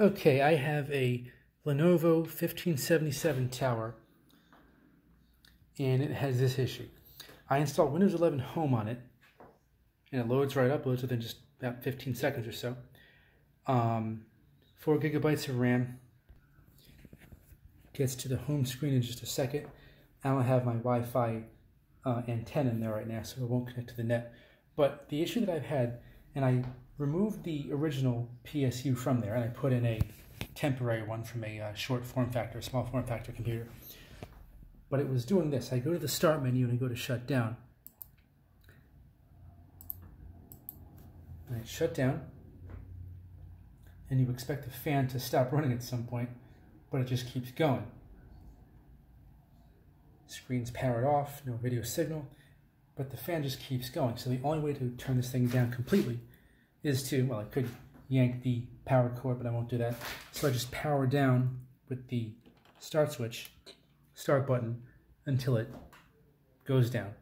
Okay, I have a Lenovo 1577 tower, and it has this issue. I installed Windows 11 Home on it, and it loads right up, loads within just about 15 seconds or so. Um, 4 gigabytes of RAM. Gets to the home screen in just a second. I don't have my Wi-Fi uh, antenna in there right now, so it won't connect to the net. But the issue that I've had, and I removed the original PSU from there and I put in a temporary one from a uh, short form factor, small form factor computer. But it was doing this. I go to the start menu and I go to shut down. And I shut down. And you expect the fan to stop running at some point, but it just keeps going. Screen's powered off, no video signal, but the fan just keeps going. So the only way to turn this thing down completely is to, well, I could yank the power cord, but I won't do that. So I just power down with the start switch, start button, until it goes down.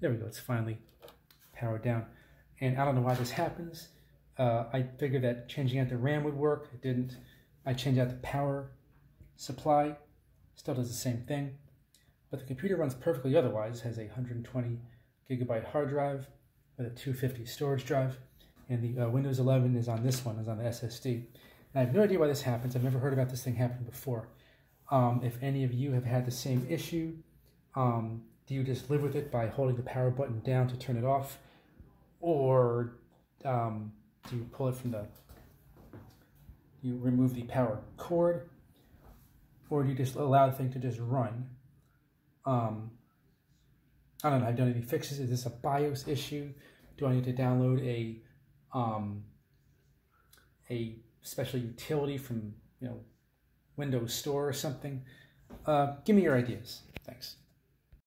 There we go, it's finally powered down. And I don't know why this happens. Uh, I figured that changing out the RAM would work. It didn't. I changed out the power supply. Still does the same thing. But the computer runs perfectly otherwise. Has a 120 gigabyte hard drive, with a 250 storage drive, and the uh, Windows 11 is on this one, is on the SSD. And I have no idea why this happens. I've never heard about this thing happening before. Um, if any of you have had the same issue, um, do you just live with it by holding the power button down to turn it off, or um, do you pull it from the, you remove the power cord, or do you just allow the thing to just run? I don't know, I've done any fixes. Is this a BIOS issue? Do I need to download a um, a special utility from you know Windows Store or something? Uh, give me your ideas. Thanks.